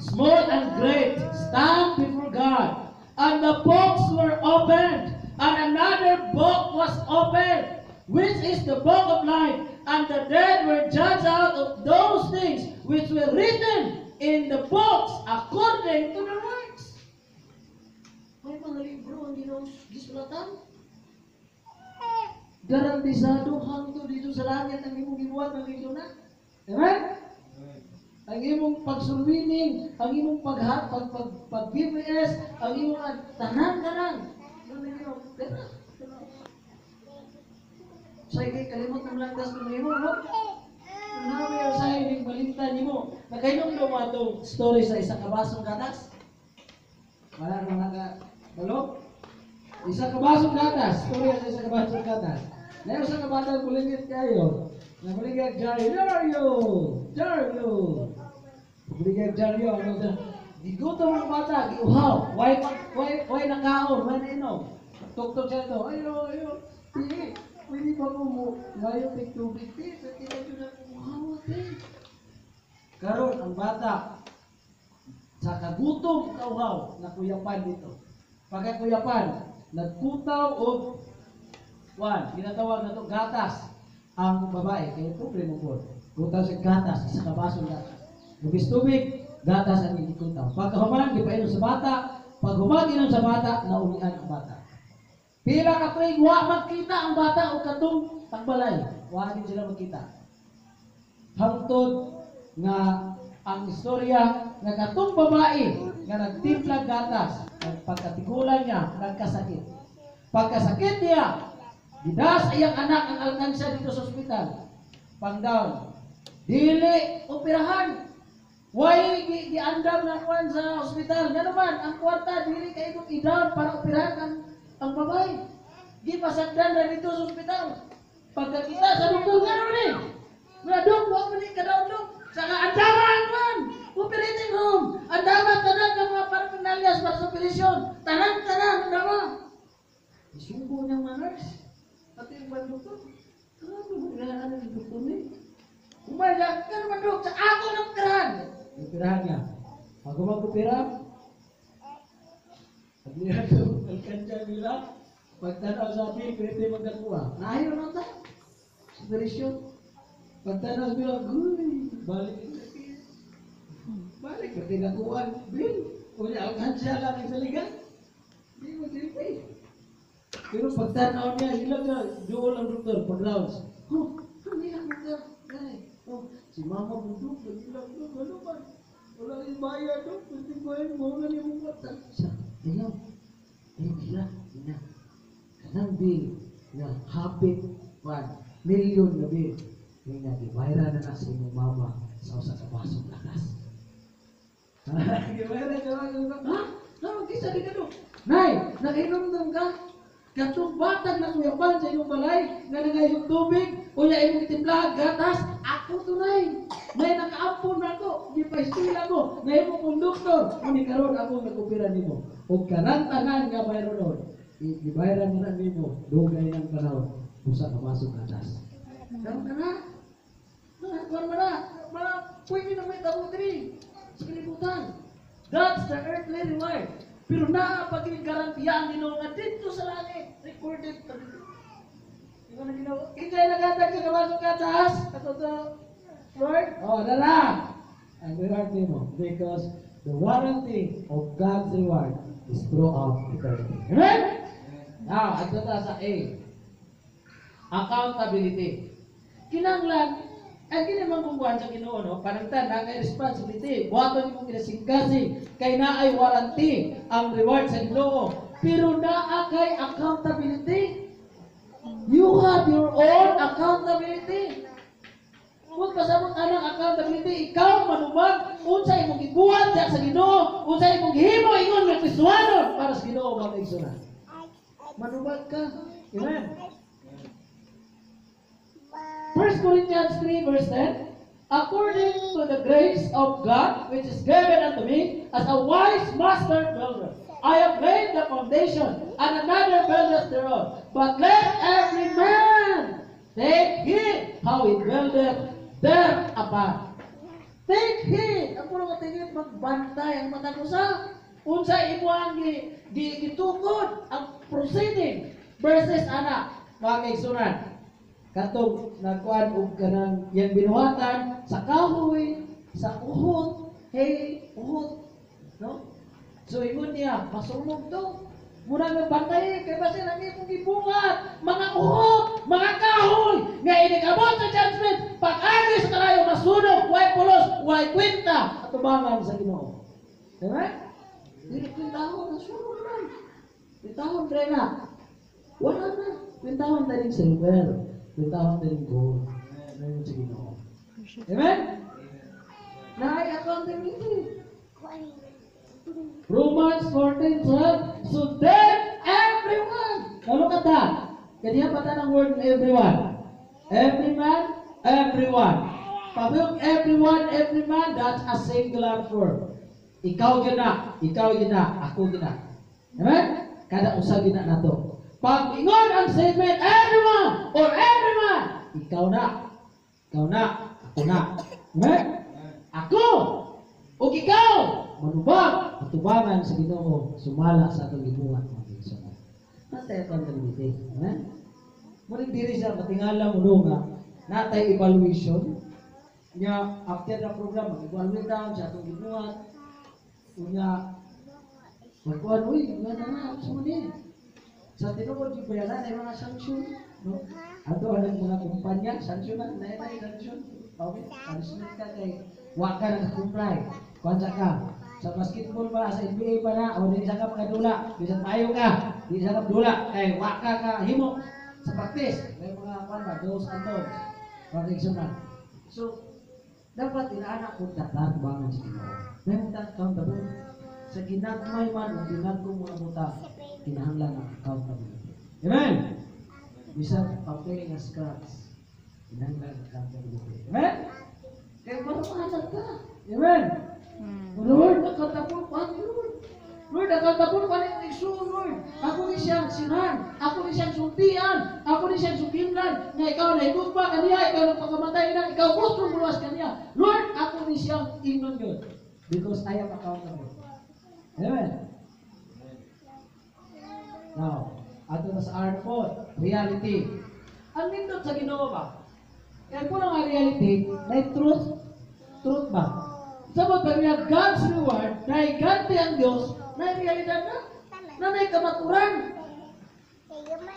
small and great, stand before God. And the books were opened, and another book was opened, which is the book of life. And the dead were judged out of those things which were written in the books according to their works. May mga libro ang gisulatan. Garantisado hangtod dito sa langit ang imong gibuhat ng Amen? Ang imong pagsulwining, ang imong pag pag pag, pag BPS, ang imong ad- tanan tanan. Say kay kalimot ng langdas ng imo, no? Nabi ang sa ning balintan nimo. Nakainom daw atong story sa isang kabasong gatas. Wala na mga balo. Isa kabasong gatas, story sa isang kabasong gatas. Ngayon sa kabatang kulingit kayo. Nakuligay Dario, Dario, Dario. Nakuligay Dario, ano sa Gigutom ang bata, giuhaw. Why why why nakaon, why nainom. Tuktok siya to. Ayo, ayo. Tini, pwede pa mo mo. Ngayon may tubig. Tini, sa tinadyo na uhaw. Tini. Karon ang bata sa kagutom kauhaw na kuyapan dito. Pagkakuyapan, nagkutaw og One, ginatawag na to gatas ang babae. Kaya problema po. Kutaw sa gatas, isa ka basong gatas. Lubis tubig, gatas ang ikikutaw. Pagkahuman, di pa inom sa bata. Pag humaginom sa bata, naulian ang bata. Pila ka tuig, wa magkita ang bata o katong tagbalay. Wa din sila magkita. Hangtod nga ang istorya nga katong babae nga nagtimpla gatas, pagkatigulan niya, nagkasakit. Pagkasakit niya, Gidas iyang anak ang alkansya dito sa ospital. Pang. Dili operahan. Why gi giandam na kuan sa ospital? Nga naman ang kwarta dili kay kung i-down para operahan ang ang babae. Gi pasagdan na dito sa ospital. Pagkakita sa doktor nga ni. Nga dok, wa man ka daw dok. Saka andaman man. Operating room. Andaman tanan ng mga paraphernalias para sa operasyon. Tanan tanan andaman. Isunggo niyang mga nurse. Pati yung mga doktor, ano mo ganahan ng doktor ni? Umaya, ka naman sa ako ng. Yung pirahan niya. Ako mag-upira, pag niya ito, alkansya nila, pagtanaw sa amin, pwede magkakuha. Nahayo na ta. Sa perisyon. Pagtanaw sa bilang, guy, balik yung sakit. Balik, pwede nakuha. Bill, kung alkansya lang yung saligan, hindi mo silpi. Pero pagtanaw niya, ilang na, doon ang doktor, pag rounds. Oh, ano yan, doktor? Ay, oh, si mama bundok, nagilang doon, ano ba? Wala yung bayad doon, pwede ba yun, mga ganyan mong kwarta. Siya, ayaw, ayaw sila, ina. bill nga hapit man milyon na bill nga nga gibayra na na sa imong mama sa usa ka basong lakas. gibayra ka ba yung ha? Ha, kisa di ka do? Nay, nakinomdom ka? Katong batang na kuyaban sa inyong balay, nga nangayong tubig, o ya imong itimplahan gatas, ako to nay. Nay, nakaampon na ako, di pa istila ko, na imong konduktor, kuni karon ako nagkupira nimo. O kanang tanan nga mayroon nun, i- ibayaran mo na dugay ng panahon, usa ka masok gatas. Karon ka na? Ah, Kuwan mo na, mga pwede na may tabo diri, sa kalibutan. That's the earthly reward. Pero naa pag garantiya ang Ginoo nga dito sa langit, recorded pa dito. Ikaw na Ginoo, kaya nagatag ka kamasok ka taas, ato to, Lord? Oh, dala! Ang reward mo, because the warranty of God's reward is throughout eternity. Amen? Now, ato ta sa A. Accountability. Kinanglan, ay kini mangungguan sa Ginoo no, panangtan na kay responsibility. Buhaton imong kinasingkasi kay naay warranty ang reward sa Ginoo. Pero naa kay accountability. You have your own accountability. Huwag pasabot anang accountability, ikaw manubag, unsa imong gibuhat sa Ginoo, unsa imong gihimo ingon nga Kristohanon para sa Ginoo mga igsoon. Manubag ka. Amen. 1 Corinthians 3 verse 10, According to the grace of God, which is given unto me, as a wise master builder, I have laid the foundation, and another buildeth thereon. But let every man take heed how he buildeth thereupon. Take heed! Ang puro matingin, magbantay ang mata ko sa unsa imo ang gi, gi, gitukod ang proceeding versus ana mga kaigsunan katong nagkuan og kanang yang binuhatan sa kahoy sa uhot hey uhot no so ingon niya masunog to muna nga bantay kay basi lang imong gibungat mga uhot mga kahoy nga inikabot sa judgment pag agi sa kalayo masunog way pulos way kwenta atubangan sa Ginoo Diba? Dili kwintahon na sunog lang. Kwintahon dre na. Wala na. Kwintahon na rin silver. Kwintahon na rin gold. Ngayon sa Ginoo. Amen? Naay accountability. Romans 14:12. So then everyone. Kalau kata, kanya pata ng word everyone. Every man, everyone. Pag everyone, every man, that's a singular form. Ikaw gina, ikaw gina, ako gina. Amen? Kada usa gina nato. Pag ingon ang statement, everyone or everyone, ikaw na. Ikaw na, ako na. Amen? Ako o ikaw manubag patubangan sa Ginoo sumala sa atong gibuhat mga kinsunan. Natay accountability. Amen? Muling diri siya matingala mo nga natay evaluation nya after the program mag-evaluate down sa atong gibuhat unya magkuhan uy nga na nga sa mani sa tinuod yung bayaran ay mga sanksyon no. Ato ang mga kumpanya sanksyon na na na sanksyon okay punishment ka kay wa ka na comply. Kwansa ka sa basketball ba sa NBA pa na o di sa ka makadula di sa tayo ka di sa ka dula kay wa ka ka himo. Sa practice may mga kwan ba dos and don'ts protection na so dapat inaanak ko tatat bangan sa Ginoo may mga accountable sa ginagmay man o ginagkong mga buta kinahanglan ang accountability amen bisan papel nga scratch kinahanglan ang accountability amen kaya marumahan ka amen Hmm. Lord, nakatapon pa ni Lord. Lord, nakatapon pa ni Isu, Lord. Ako ni siyang sinan. Ako ni siyang sultian. Ako ni siyang sukimlan. Nga ikaw na igugba kaniya. Ikaw na pagkamatay na. Ikaw gusto muluwas kaniya. Lord, ako ni siyang ingnon yun. Because I am accountable. Amen. Now, ato na sa R4, reality. Ang nindot sa Ginoo ba? Kaya po nga reality, may truth, truth ba? Sabot ba niya God's reward, na iganti ang Diyos, na realidad na, na may kamaturan.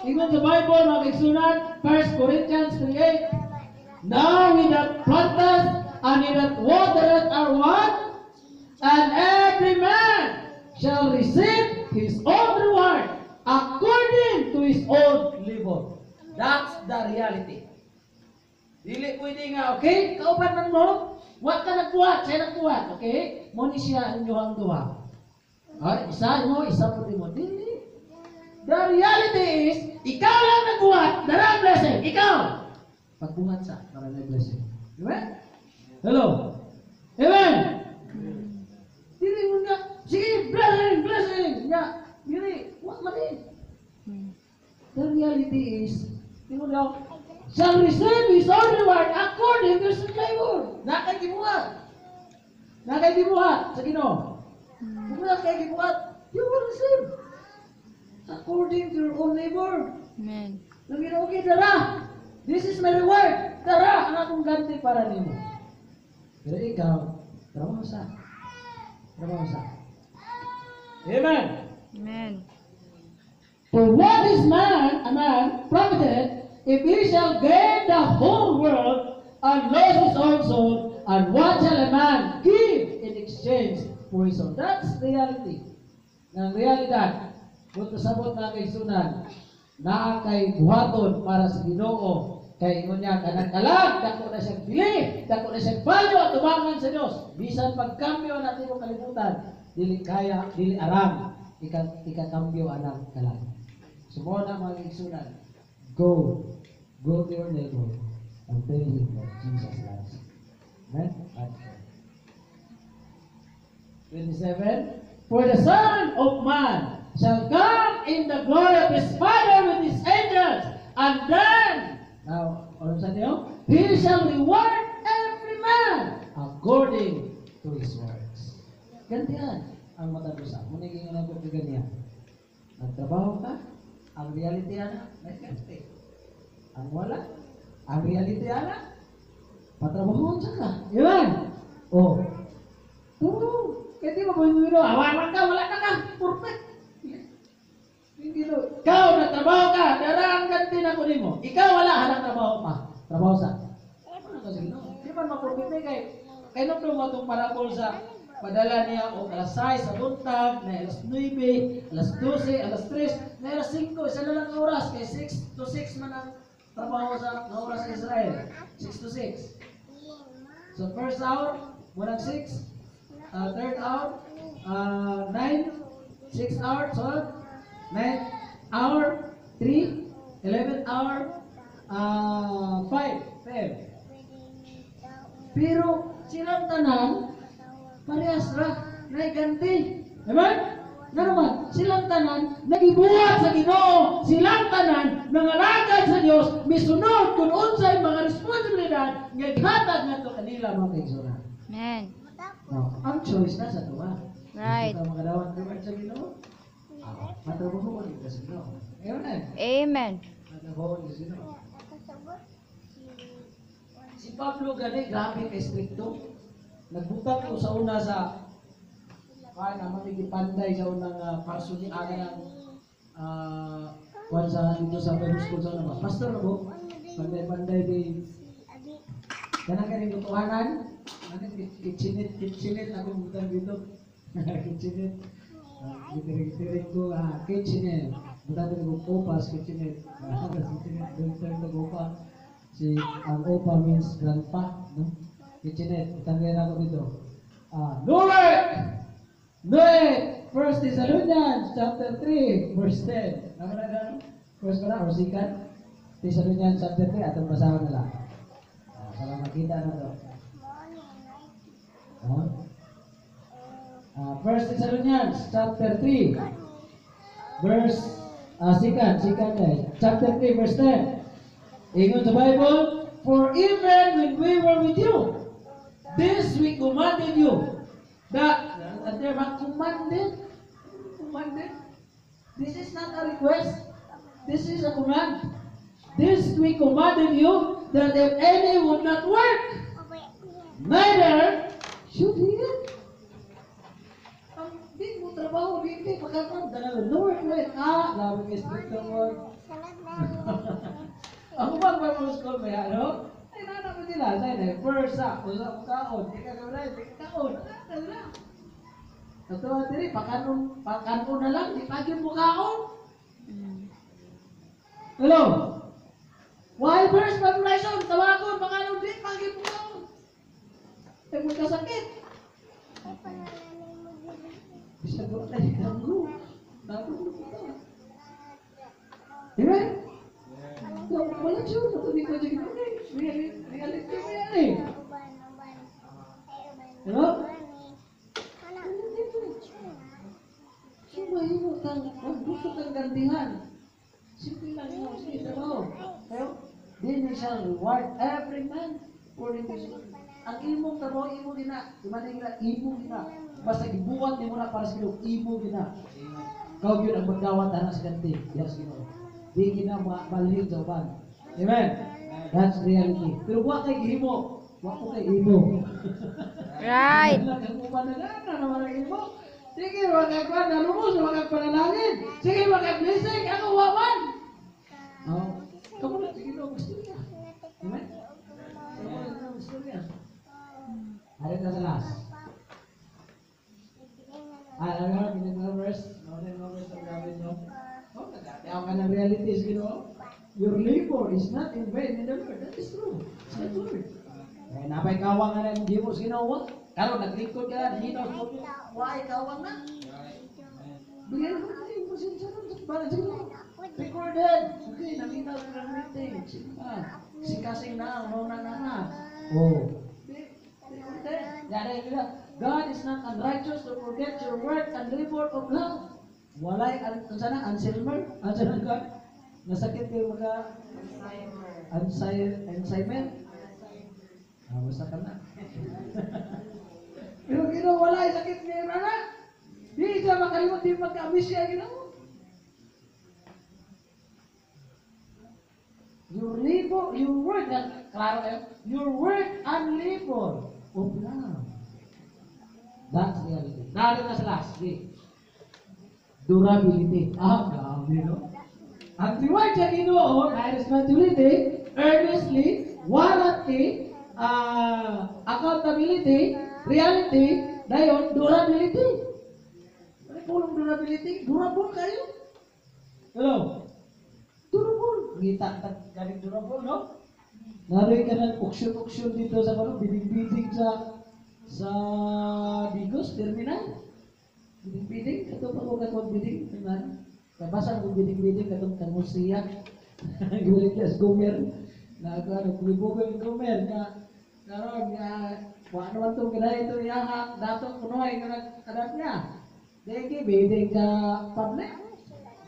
Even sa Bible, mga kaigsunan, 1 Corinthians 3.8, Now he that planteth and he that watereth are one, and every man shall receive his own reward according to his own labor. That's the reality. Dili pwede nga, okay, kauban man mo, wa ka nagbuhat, siya nagbuhat, okay? Mo ni siya ang inyong duha. Ay, isa mo, isa po din mo. Dili. The reality is, ikaw lang nagbuhat, dara ang blessing, ikaw. Pagbuhat sa, para may blessing. Amen? Hello? Amen? Dili mo nga, sige, blessing, blessing. Nga, dili, wa man eh. Hmm. The reality is, tingnan daw, shall receive his own reward according to his labor. Nakay gibuhat. Nakay gibuhat sa Ginoo. Kung wala kay gibuhat, you will receive according to your own labor. Amen. Nang okay, dara. This is my reward. Dara, ang akong ganti para nimo. Pero ikaw, trabaho sa. Trabaho sa. Amen. Amen. For what is man, a man, profited, if he shall gain the whole world and lose his own soul, and what shall a man give in exchange for his soul? That's reality. Ng realidad, kung kasabot na kay sunan, na kay buhaton para sa ginoo, kay ingon niya, kanang kalag, dako na siyang bili, dako na siyang value at tumangan sa Diyos. Bisan pagkambyo natin mo kalimutan, dili kaya, dili aram, ika, ikakambyo anang kalag. Sumo na mga igsunan. Go. Go to your neighbor and tell him that Jesus loves you. Amen? Okay. 27. For the Son of Man shall come in the glory of his Father with his angels, and then, now, niyo? He shall reward every man according to his works. Gantihan ang matalusa. Muna yung nga ko ganyan. Nagtrabaho ka, ang reality ana, ganti. Ang wala, ang reality ana, patrabaho siya ka. Yan! Oh. Oo. Kaya di ba yung wino, awawan ka, wala na ka, perfect. *laughs* Hindi no. Ikaw, nagtrabaho ka, dara ang ganti na kunin mo. Ikaw wala, hanang trabaho pa. Trabaho sa. Ano kasi no? Di man makurpit na kay. Kaya nung mo itong parabol sa padala niya o alas 6 sa buntag, na alas 9, alas 12, alas 3, na alas 5, isa lang oras, kay 6 to 6 man ang trabaho sa na oras sa Israel. 6 to 6. So first hour, murag 6, uh, third hour, uh, 9, 6 hour, so 9 hour, 3, 11 hour, uh, 5, 5. Pero silang tanan, parehas ra, naiganti. Amen? Naman, silang tanan, nagibuhat sa Ginoo, silang tanan, nangalagad sa Dios, misunod kung unsay mga responsibilidad, nga ihatag nga to kanila mga kaigsunan. Amen. Now, ang choice na sa tuwa. Right. Gusto ka makadawat naman sa Ginoo? Ah, Matrabaho ka sa Ginoo. Amen. Amen. Matrabaho ka sa Ginoo. Si Pablo gani, grabe kay stricto. Nagbutang ko sa una sa kaya naman panday sa unang uh, parso ni ana ng ah kuwan sa dito sa Bible School sa una. Pastor na po, panday-panday di Kana ka rin tutuhanan, ano kitchenit, kitchenit, ako butang dito. *laughs* kitchenit. Gitirig-tirig ko, ah, kitchenit. Butang ko opas, kitchenit. Ah, *laughs* kitchenit, butang ko opa. Si, ang opa means grandpa, no? Kitchenit, tanggalin ako dito. Ah, Lord! Noe! First Thessalonians, chapter 3, verse 10. Ano na gano'n? First ko na, or second? Thessalonians, chapter 3, atong basahan na lang. Ah, para makita na to. Ah, Ah, First Thessalonians, chapter 3, verse, ah, second, second eh, chapter 3, verse 10. Ingon sa Bible, For even when we were with you, this we commanded you, that, at there, commanded, commanded, this is not a request, this is a command. This we commanded you, that if any would not work, neither should he eat. Ang di mo trabaho, di di pagkakon, dalawa, no work, work, ah, labi kay stricto work. Ako bang ba mo school ba yan, nila, say na, first sa, usa ko kaon, di ka gawin, di ka kaon, ano na. Ito, diri, pakanon, pakanon na lang, di pagi mo kaon. Hello? Why first population? Tawagon, baka nung di, pagin mo. Eh, mo kasakit. Bisa ko tayo ng group. Nagulo ko ka. Amen? Kung wala siya, natuloy ko dyan. Reality, reality mo yan eh. Hello? Sumahimo kang, kung gusto kang gantihan. Simple lang yun, sige trabaho. Pero, they shall reward every man for his Ang imong trabaho, imo gina. Di man nila, imo gina. Basta gibuhat ni mo na para sa imo gina. Kau yun ang magdawat na sa ganti. Yes, Ginoo. Di gina ma- malhin sa uban. Amen? That's reality. Pero wa kay gihimo. Wa ko kay imo. Right. Wala kang upanalangin na naman ang imo. Sige, kang kwan, nalumos, kang panalangin. Sige, kang blessing, ako wawan. Oh, kamu na, sige na, gusto niya. Amen? Kamu na, gusto niya. Hari ka sa last. Ah, alam mo, pinag-numbers. Numbers ang gawin nyo. Oh, nagkatayaw ka ng realities, Ginoo. Your labor is not in vain in the Lord. That is true. It's the Lord. Eh, napay kawang nga ng Ginoo, Ginoo. Karon naglingkod ka na, Ginoo, why kawang na? Bigyan mo na yung pasensya nun sa para sa Ginoo. Recorded. Okay, nakita ko ng meeting. Pa. Si kasing na, ano na na na. Oh. Recorded. Yari nila. God is not unrighteous to forget your work and labor of love. Walay, an, an sana, Anselmer, ano sana God? Nasakit kayo mga Alzheimer, Alzheimer? Ah, basta ka na. *laughs* Pero gino, walay sakit niya na na. Di siya makalimot, di magka-miss siya, gino. Your labor, your work, klaro kayo, your work and labor of love. That's reality. Now, rin na sa last. Sige. Durability. Ah, grabe, no? Ang reward sa Ginoo ay responsibility, earnestly, warranty, ah, accountability, reality, dayon durability. Ano po ang durability? Durable kayo. Hello? Durable. Kita galing durable, no? Naroy ka ng auction-auction dito sa ano, bidding-bidding sa sa Digos Terminal. Bidding-bidding, kato pa ko katong bidding, ano? Kabasa ko bidding-bidding katong kamusiya. Gulit yes, gomer. Na ano, kulibugol gomer nga karon nga wa naman to kada ito yaha dato kunoy nga kadap niya. Deki bidding ka public.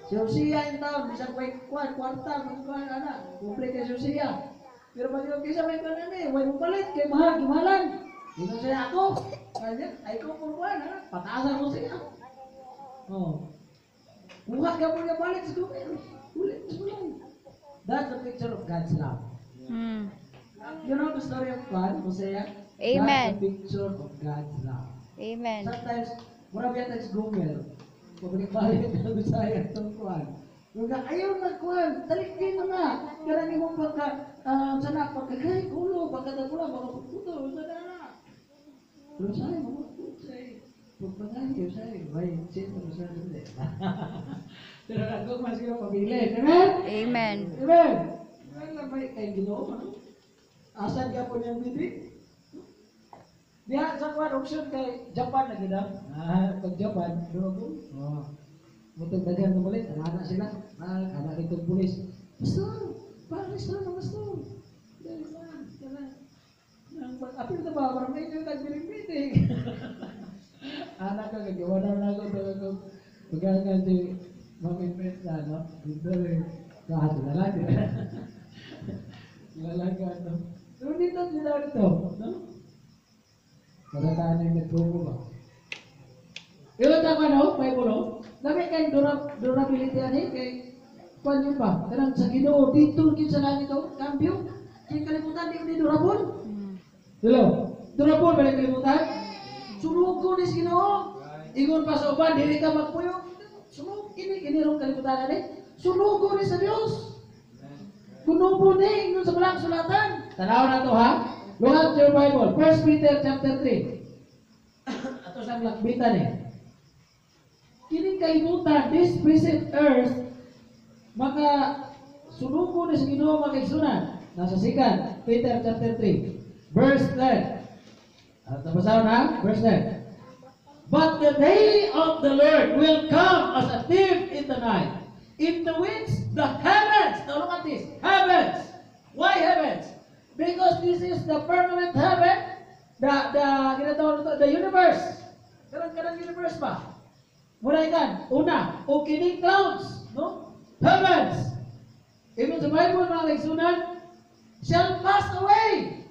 Susiya in town, bisag may kwan, kwarta, mga kwan, ana, kumple kay. Pero pag yung kisa may kwan ani, way mo palit, kay mahal, gimalan. Dito siya ako. Kanya, ay ko kung kwan, ha? Pataasan mo siya. Oh. Buhat ka mo niya balik sa gobyerno. Ulit, ulit. That's the picture of God's love. Hmm. You know the story of God, Hosea? Amen. That's the picture of God's love. Amen. Sometimes, mura biya tayo sa gomer. Pabalik-balik na Bisaya itong kuhan. Yung ka, ayaw na kuhan, talikin mo na. Karang imong pagka, ah, sana, pagkagay, kulo, pagkatagula, baka sana na. Pero sa'yo, mga putsay. Ako, pabilin. Amen? Amen. Amen. Wala may kay Ginoo ano? Asan ka po niyang bibi? Diya sa kwan auction kay Japan na gida. Ah, pag Japan, doon ko. Oh. Mutong daghan na balik, anak sila. Ah, anak dito pulis. Pastor, paris na na pastor. Dahil man, kana. Nang pag-apil na ba, parang may yung nagbiling-biling. Anak *laughs* ka, kagawa na na ako, talaga ko. Pagkakan di, mamimit na, no? Dito rin. Kahit lalaki. Lalaki, ano? Pero dito, dito, dito, no? Pagkakaan yung nagpromo ba? Yung tama, no? May puno. Dami kayong dura, durability ani kay kwan yun ba? Kanang sa Ginoo dito sa langit to, kambyo. Kay kalimutan di ko di durable. Hello. Durable ba ni kalimutan? Sulugo ni sa Ginoo. Ingon pa sa uban dili ka magpuyo. Sulog ini kini rong kalimutan ani. Sulugo ni sa Dios. Kunubo ni ingon sa balang sulatan. Tanaw na to ha. Look at your Bible. 1 Peter chapter 3. *coughs* Ato sa lakbitan eh. Kining kalimutan, this present earth, maka sunugo ni sa Ginoo mga kaigsunan. Nasa second, Peter chapter 3, verse 10. At nabasaw na, verse 10. But the day of the Lord will come as a thief in the night, in the which the heavens, now look at this, heavens. Why heavens? Because this is the permanent heaven, the, the, nito, the universe. Karang karang universe ba? Muna ikan, una, o kining clouds, no? Heavens. Even sa Bible, mga kaigsunan, shall pass away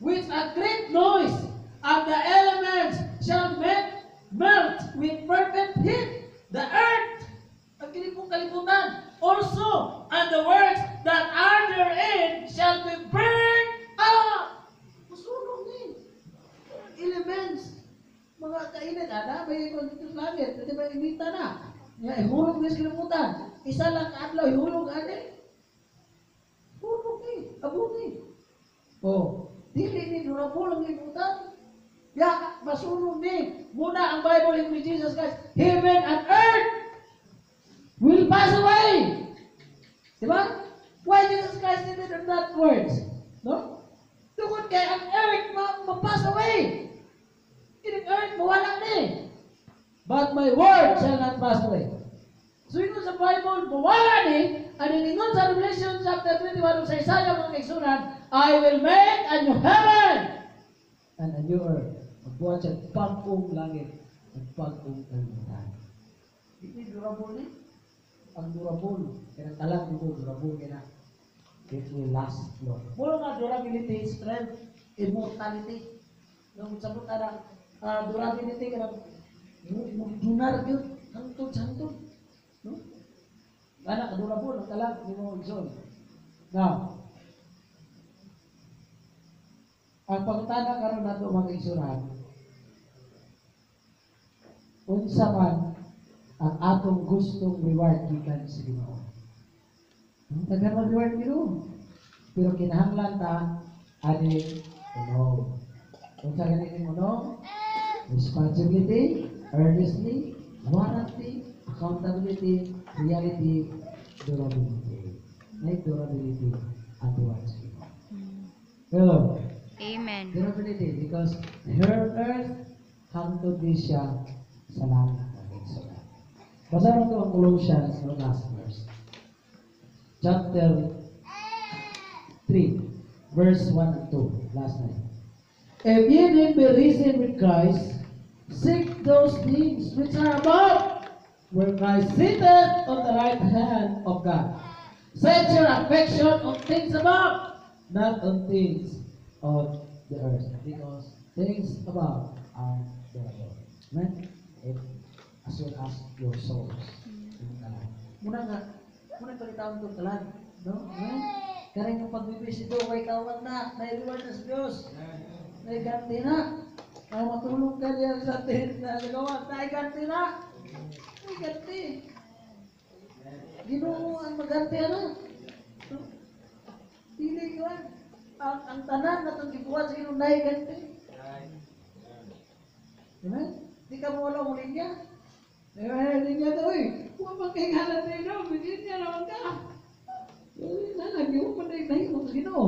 with a great noise, and the elements shall melt, melt with perfect heat. The earth, ang kalibutan, also, and the works that are therein shall be burned up. Masunog din. Elements. Mga kainit, ana, may ikon dito sa langit, pwede ba imita na? Nga, ihulog din sa kalibutan. Isa lang kaadlaw, ihulog, ani. Hulog ni, abuti. Oh, dili ni durable ang libutan. Ya, masunog ni. Muna ang Bible in Jesus Christ, heaven and earth will pass away. Di ba? Why Jesus Christ did it in that words? No? Tungkol kay ang earth ma ma-pass away. Kining earth mawala ni. But my word shall not pass away. So yun sa Bible, mawala ni, ang iningon sa Revelation chapter 21 sa Isaiah mga kaigsunan, I will make a new heaven and a new earth. Magbuhat siya bagong langit at bagong kalimutan. Hindi durable ni. Ang durable, kaya talang dito durable kaya it will last long. Mula nga durability, strength, immortality. Nung sabot na durability, kaya dunar yun, hantod, hantod. No? Anak, durable, ang talang, hindi mo igsoon. Now, ang pagtana karon nato mga isuran unsa man ang atong gustong reward gikan sa Ginoo. Hmm, Daghan man reward Ginoo. Pero kinahanglan ta ani uno. Unsa gani ni uno? Responsibility, earnestly, warranty, accountability, reality, durability. May durability sa Ginoo. Hello. Amen. Durability because her earth hangtod di siya sa langit. Basa mo ito ang Colossians no last verse. Chapter 3, verse 1 and 2, last night. If ye then be risen with Christ, seek those things which are above, where Christ sitteth on the right hand of God. Set your affection on things above, not on things of the earth, because things above are the above. Amen? It, as well as your souls. Muna nga, muna palitawan itong talan. No? Amen? Kaya yung pagbibisito, may kawan na, may reward na sa Diyos. May ganti na. Ang matulog ka diyan sa tent na nagawa, may ganti na. May ganti. Ginoo ang maganti ano? No? Dili ko ang ang tanan na itong gibuhat sa na ganti. Amen? Di ka mo wala mo linya. Eh, linya to, uy. Huwag magkaingalan na ino. Bigyan niya naman ka. Uy, na, lagi mo na yung mo sa Ginoo.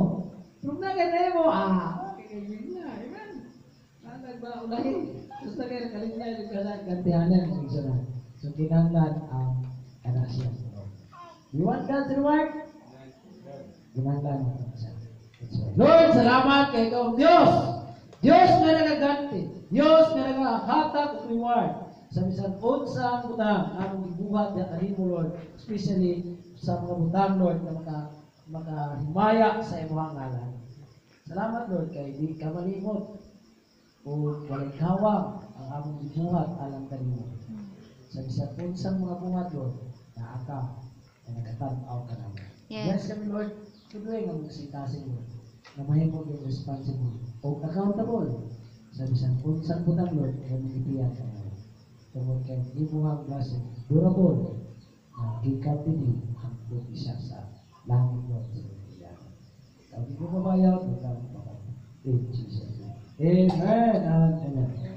Pero na ganyan mo, ah, kikigin niya. Amen? Nalag ba, ulahin. Gusto kayo kalinya yung kasa gantihanan ng isa na. So, kinanglan ang kanasya. You want God's reward? Kinanglan ang right. Lord, salamat kay ikaw, Diyos. Diyos na nagaganti. Diyos na nagahatag reward sa bisan unsang butang among gibuhat ya kanimo Lord, especially sa mga butang Lord na maka makahimaya sa imong ngalan. Salamat Lord kay di ka malimot o walay kawang ang among gibuhat alang kanimo. Sa bisan unsang mga buhat Lord, naa ka na nagatan-aw ka namin. Yes. Yes kami Lord, tuloy nga mga sitasin mo na mahimo yung responsible o accountable sa bisan unsang butang Lord kung ipiyan ka namin. Tungkol kay imuhang blessing, durable, na gikapili ang isa sa langit Lord sa ipiyan. Kami ko mabayaw, ikaw mabayaw. In Jesus' name. Amen and amen.